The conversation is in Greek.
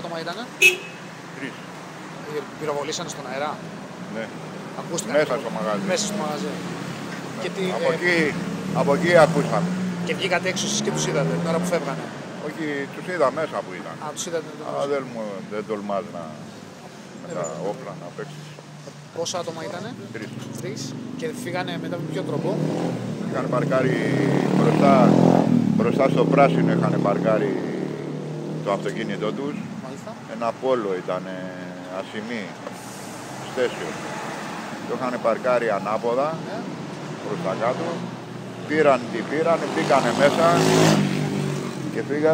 άτομα ήταν. Τρεις. Πυροβολήσανε στον αέρα; Ναι. Ακούστηκαν; Μέσα στο μαγαζί. Μέσα στο μαγαζί. Και, τι, Από, ε, εκεί, από εκεί ακούσαμε. και βγήκατε έξω εσείς και τους είδατε την ώρα που φεύγανε; Όχι, τους είδα μέσα που ήταν. Α, τους είδατε. το- Αλλά δεν, μου, δεν τολμάς να με Ε, τα βέβαια. όπλα να παίξεις. Πόσα άτομα ήτανε; Τρεις. Τρεις. Και φύγανε μετά με ποιο τρόπο; Είχαν παρκάρει μπροστά, μπροστά στο πράσινο είχαν παρκάρει το αυτοκίνητό τους. Μάλιστα. Ένα πόλο ήταν ασημή, στέσιο. Το είχαν παρκάρει ανάποδα Ναι. προς τα κάτω. Πήραν τι πήραν, μπήκανε μέσα και φύγανε.